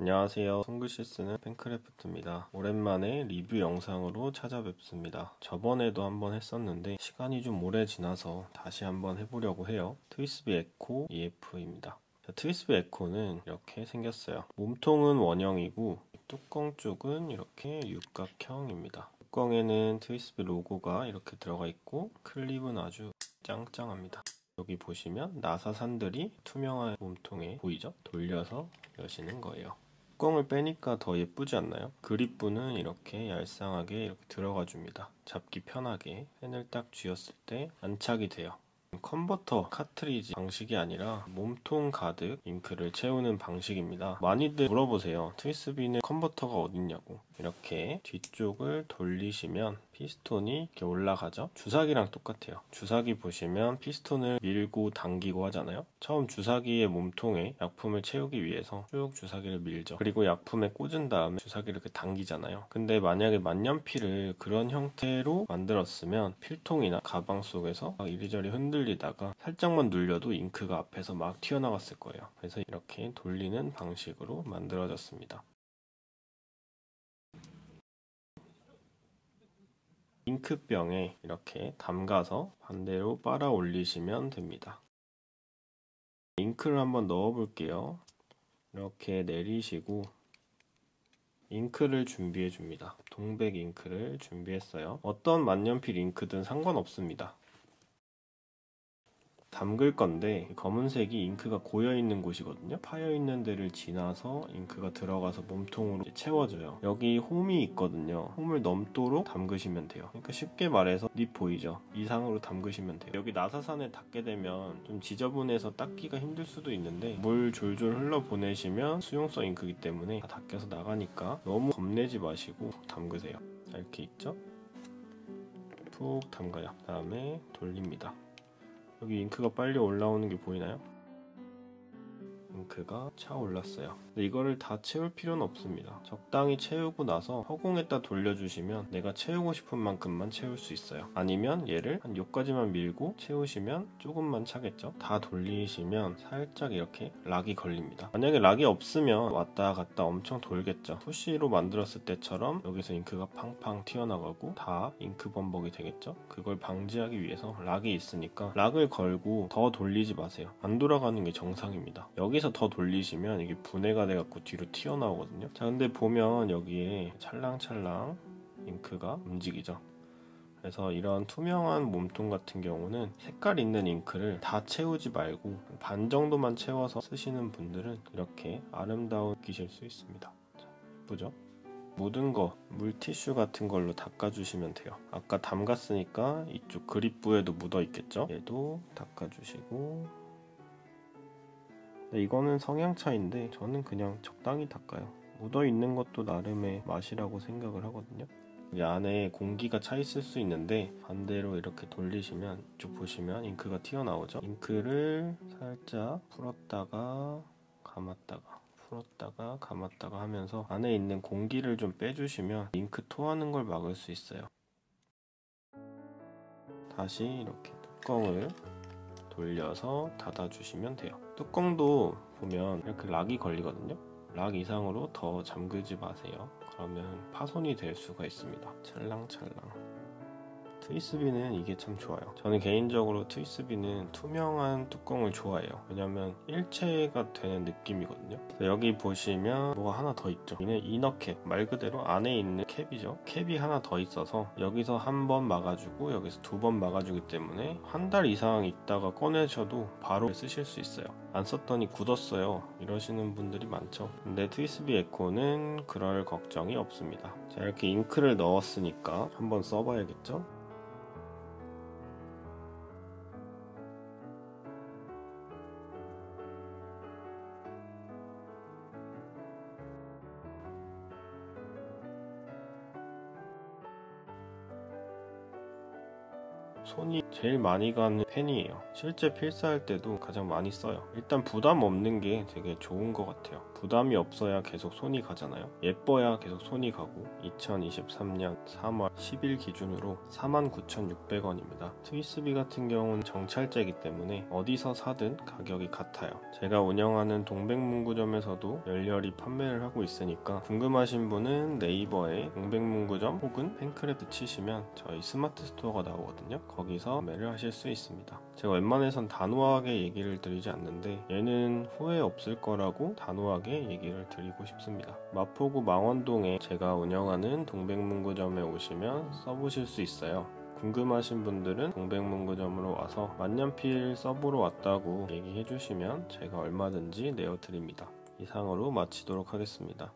안녕하세요. 손글씨 쓰는 팬크래프트입니다. 오랜만에 리뷰 영상으로 찾아뵙습니다. 저번에도 한번 했었는데 시간이 좀 오래 지나서 다시 한번 해보려고 해요. 트위스비 에코 EF입니다. 트위스비 에코는 이렇게 생겼어요. 몸통은 원형이고 뚜껑 쪽은 이렇게 육각형입니다. 뚜껑에는 트위스비 로고가 이렇게 들어가 있고 클립은 아주 짱짱합니다. 여기 보시면 나사산들이 투명한 몸통에 보이죠? 돌려서 여시는 거예요. 뚜껑을 빼니까 더 예쁘지 않나요? 그립부는 이렇게 얄쌍하게 이렇게 들어가 줍니다. 잡기 편하게 펜을 딱 쥐었을 때 안착이 돼요. 컨버터 카트리지 방식이 아니라 몸통 가득 잉크를 채우는 방식입니다. 많이들 물어보세요. 트위스비는 컨버터가 어딨냐고. 이렇게 뒤쪽을 돌리시면 피스톤이 이렇게 올라가죠. 주사기랑 똑같아요. 주사기 보시면 피스톤을 밀고 당기고 하잖아요. 처음 주사기의 몸통에 약품을 채우기 위해서 쭉 주사기를 밀죠. 그리고 약품에 꽂은 다음에 주사기를 이렇게 당기잖아요. 근데 만약에 만년필을 그런 형태로 만들었으면 필통이나 가방 속에서 이리저리 흔들리다가 살짝만 눌려도 잉크가 앞에서 막 튀어나갔을 거예요. 그래서 이렇게 돌리는 방식으로 만들어졌습니다. 잉크병에 이렇게 담가서 반대로 빨아 올리시면 됩니다. 잉크를 한번 넣어 볼게요. 이렇게 내리시고 잉크를 준비해 줍니다. 동백 잉크를 준비했어요. 어떤 만년필 잉크든 상관없습니다. 담글 건데 검은색이 잉크가 고여 있는 곳이거든요. 파여 있는 데를 지나서 잉크가 들어가서 몸통으로 채워져요. 여기 홈이 있거든요. 홈을 넘도록 담그시면 돼요. 그러니까 쉽게 말해서 립 보이죠? 이상으로 담그시면 돼요. 여기 나사산에 닿게 되면 좀 지저분해서 닦기가 힘들 수도 있는데 물 졸졸 흘러 보내시면 수용성 잉크이기 때문에 다 닦여서 나가니까 너무 겁내지 마시고 담그세요. 이렇게 있죠? 푹 담가요. 그 다음에 돌립니다. 여기 잉크가 빨리 올라오는 게 보이나요? 잉크가 차 올랐어요. 근데 이거를 다 채울 필요는 없습니다. 적당히 채우고 나서 허공에다 돌려주시면 내가 채우고 싶은 만큼만 채울 수 있어요. 아니면 얘를 한 여기까지만 밀고 채우시면 조금만 차겠죠? 다 돌리시면 살짝 이렇게 lock이 걸립니다. 만약에 lock이 없으면 왔다 갔다 엄청 돌겠죠? 푸시로 만들었을 때처럼 여기서 잉크가 팡팡 튀어나가고 다 잉크 범벅이 되겠죠? 그걸 방지하기 위해서 lock이 있으니까 lock을 걸고 더 돌리지 마세요. 안 돌아가는 게 정상입니다. 여기서 더 돌리시면 이게 분해가 돼갖고 뒤로 튀어나오거든요. 자, 근데 보면 여기에 찰랑찰랑 잉크가 움직이죠. 그래서 이런 투명한 몸통 같은 경우는 색깔 있는 잉크를 다 채우지 말고 반 정도만 채워서 쓰시는 분들은 이렇게 아름다운 기실 수 있습니다. 자, 예쁘죠? 묻은 거 물티슈 같은 걸로 닦아주시면 돼요. 아까 담갔으니까 이쪽 그립부에도 묻어 있겠죠? 얘도 닦아주시고 이거는 성향 차인데 저는 그냥 적당히 닦아요. 묻어 있는 것도 나름의 맛이라고 생각을 하거든요. 이 안에 공기가 차 있을 수 있는데 반대로 이렇게 돌리시면 이쪽 보시면 잉크가 튀어나오죠. 잉크를 살짝 풀었다가 감았다가 풀었다가 감았다가 하면서 안에 있는 공기를 좀 빼주시면 잉크 토하는 걸 막을 수 있어요. 다시 이렇게 뚜껑을 돌려서 닫아주시면 돼요. 뚜껑도 보면 이렇게 락이 걸리거든요. 락 이상으로 더 잠그지 마세요. 그러면 파손이 될 수가 있습니다. 찰랑찰랑. 트위스비는 이게 참 좋아요. 저는 개인적으로 트위스비는 투명한 뚜껑을 좋아해요. 왜냐면 일체가 되는 느낌이거든요. 여기 보시면 뭐가 하나 더 있죠. 이는 이너캡, 말 그대로 안에 있는 캡이죠. 캡이 하나 더 있어서 여기서 한 번 막아주고 여기서 두 번 막아주기 때문에 한 달 이상 있다가 꺼내셔도 바로 쓰실 수 있어요. 안 썼더니 굳었어요. 이러시는 분들이 많죠. 근데 트위스비 에코는 그럴 걱정이 없습니다. 자, 이렇게 잉크를 넣었으니까 한번 써봐야겠죠? 손이 제일 많이 가는 펜이에요. 실제 필사할 때도 가장 많이 써요. 일단 부담 없는 게 되게 좋은 것 같아요. 부담이 없어야 계속 손이 가잖아요. 예뻐야 계속 손이 가고 2023년 3월 10일 기준으로 49,600원입니다. 트위스비 같은 경우는 정찰제이기 때문에 어디서 사든 가격이 같아요. 제가 운영하는 동백문구점에서도 열렬히 판매를 하고 있으니까 궁금하신 분은 네이버에 동백문구점 혹은 팬크래프트 치시면 저희 스마트 스토어가 나오거든요. 거기서 구매를 하실 수 있습니다. 제가 웬만해선 단호하게 얘기를 드리지 않는데 얘는 후회 없을 거라고 단호하게 얘기를 드리고 싶습니다. 마포구 망원동에 제가 운영하는 동백문구점에 오시면 써보실 수 있어요. 궁금하신 분들은 동백문구점으로 와서 만년필 써보러 왔다고 얘기해 주시면 제가 얼마든지 내어 드립니다. 이상으로 마치도록 하겠습니다.